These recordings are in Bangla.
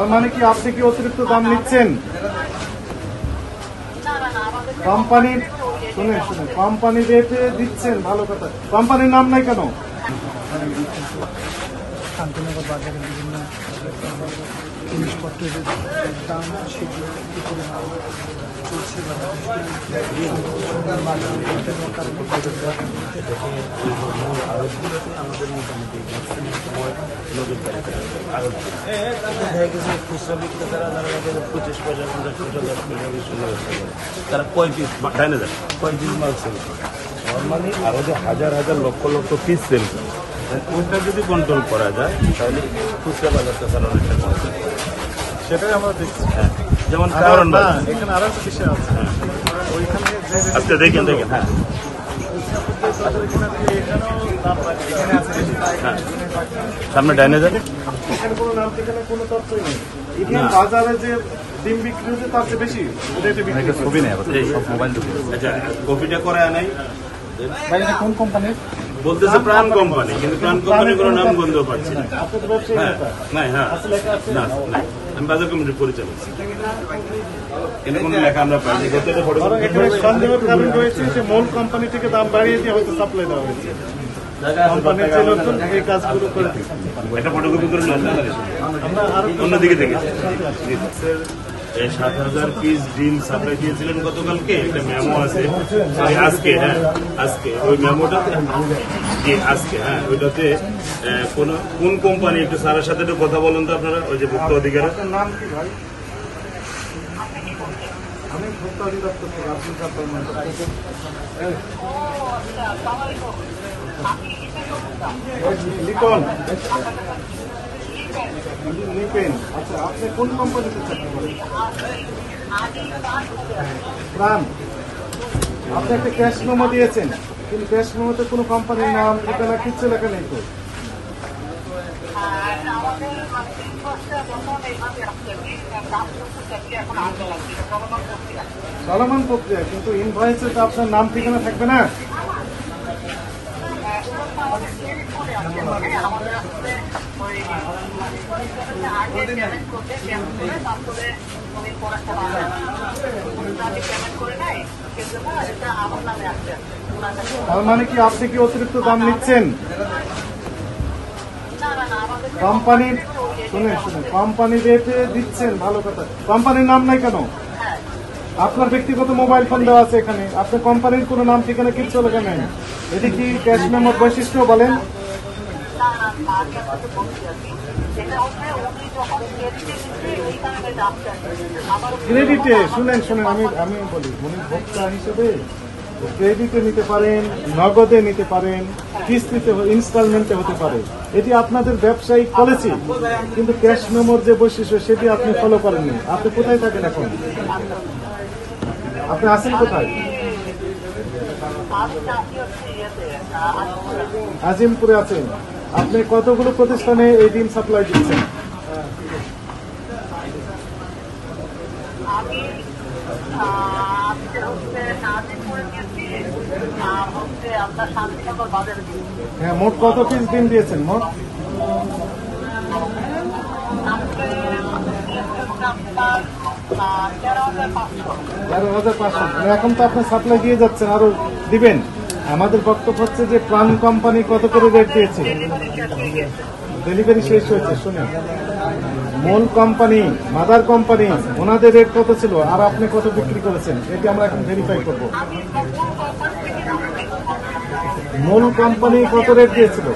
তার মানে কি আপনি কি অতিরিক্ত দাম নিচ্ছেন? কোম্পানি শুনে শুনে কোম্পানি রেটে দিচ্ছেন, ভালো কথা। কোম্পানির নাম নাই কেন? শান্তিনগর বাজারে বিভিন্ন জিনিসপত্রের দাম সেগুলো কি চলছে বা বাজারের আমাদের মোটামুটি ম্যাক্সিমাম সময় নজরদারি দেখা গেছে খুচরা বিক্রেতারা যারা দেখা যায় পঁচিশ পয়সা পঞ্চাশ পয়সা দশ পয়সা বিশ পয়সা তারা কয় পিস ডাইনে যায় কয় পিস মাল সেল? করে নর্মালি আরও যে হাজার হাজার লক্ষ লক্ষ পিস সেল। করে ওইটা যদি কন্ট্রোল করা যায় তাহলে খুচরা বাজারটা চালানো একটা কনসেপ্ট সেটাই আমরা দেখছি। হ্যাঁ। যেমন কারণ না, এখানে আরও একটা বিষয় আছে। ওইখানে যে আচ্ছা দেখেন দেখেন হ্যাঁ। হ্যাঁ। সামনে ডাইনে যায় এখানে কোনো নাম ঠিকানা কোনো তথ্যই নেই। ইন্ডিয়ান বাজারে যে ডিম বিক্রি হচ্ছে তার চেয়ে বেশি রেটে বিক্রি ছবি নেই সব মোবাইল আচ্ছা কপিটা করে নাই। ভাই এটা কোন কোম্পানির বলতেছে প্রাণ কোম্পানি কিন্তু প্রাণ কোম্পানির কোনো নাম গন্ধ পাচ্ছি না। হ্যাঁ হ্যাঁ? না না। আমি বাজার কমিটির পরিচালক। কিন্তু কোনো লেখা আমরা পাইনি। সন্দেহের কারণ রয়েছে যে মূল কোম্পানি থেকে দাম বাড়িয়ে দিয়ে হয়তো সাপ্লাই দেওয়া হয়েছে। এটা ফটোকপি করে অন্যদিকে থেকে এই সাত হাজার পিস ডিম সাপ্লাই দিয়েছিলেন গতকালকে, একটা মেমো আছে। আজকে হ্যাঁ আজকে। ওই মেমোটাতে জি, আজকে হ্যাঁ ওইটাতে কোন কোন কোম্পানি একটু স্যারের সাথে একটু কথা বলুন তো আপনারা, ওই যে ভোক্তা অধিকার। আমি ভোক্তা থেকে আচ্ছা আপনি কোন কোম্পানিতে চাকরি প্রাণ। আপনি একটা ক্যাশ মেমো দিয়েছেন, কিন্তু ক্যাশ মেমোতে কোনো কোম্পানির নাম, ঠিকানা, কিচ্ছু লেখা নেই তো? চলমান প্রক্রিয়া কিন্তু ইনভয়েসে তো আপনার নাম, ঠিকানা থাকবে না। তার মানে কি আপনি কি অতিরিক্ত দাম নিচ্ছেন? কোম্পানির শুনে শুনে কোম্পানি রেটে দিচ্ছেন, ভালো কথা। কোম্পানির নাম নাই কেন? আপনার ব্যক্তিগত মোবাইল ফোন দেওয়া আছে এখানে। আপনার কোম্পানির কোনো নাম ঠিকানা কিচ্ছু লেখা নেই এটি কি ক্যাশ মেমোর বৈশিষ্ট্য বলেন? ক্রেডিটে শুনেন শুনেন আমি আমি বলি উনি ভোক্তা হিসেবে ক্রেডিটে নিতে পারেন নগদে নিতে পারেন কিস্তিতে ইনস্টলমেন্টে হতে পারে। এটি আপনাদের ব্যবসায়িক পলিসি কিন্তু ক্যাশ মেমোর যে বৈশিষ্ট্য সেটি আপনি ফলো করেননি। আপনি কোথায় থাকেন এখন? আপনি আছেন কোথায়? আজিমপুরে আছেন। আপনি কতগুলো প্রতিষ্ঠানে এই ডিম সাপ্লাই দিচ্ছেন? হ্যাঁ মোট কত পিস ডিম দিয়েছেন, মোট? তেরো হাজার পাঁচশো। মানে এখন তো আপনি সাপ্লাই দিয়ে যাচ্ছেন, আরও দিবেন? আমাদের বক্তব্য হচ্ছে যে প্রাণ কোম্পানি কত করে রেট দিয়েছে? ডেলিভারি শেষ হয়ে হয়েছে শুনে মূল কোম্পানি মাদার কোম্পানি, ওনাদের রেট কত ছিল আর আপনি কত বিক্রি করেছেন? এটি আমরা এখন ভেরিফাই করব। মূল কোম্পানি কত রেট দিয়েছিল?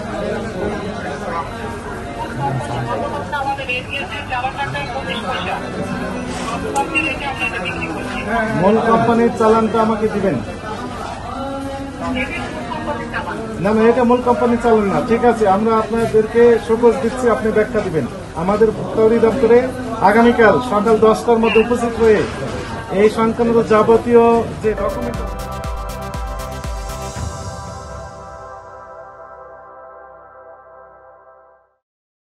মূল কোম্পানির চালানটা আমাকে দিবেন। না না, এটা মূল কোম্পানি চালান না। ঠিক আছে, আমরা আপনাদেরকে শোকজ দিচ্ছি, আপনি ব্যাখ্যা দিবেন। আমাদের ভোক্তা দপ্তরে আগামীকাল সকাল দশটার মধ্যে উপস্থিত হয়ে এই সংক্রান্ত যাবতীয় যে ডকুমেন্ট